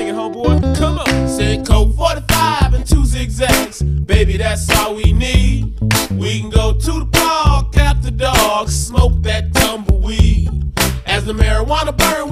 Sing homeboy. Come on. Said code 45 and two zigzags. Baby, that's all we need. We can go to the park after dog, smoke that tumbleweed. As the marijuana burn,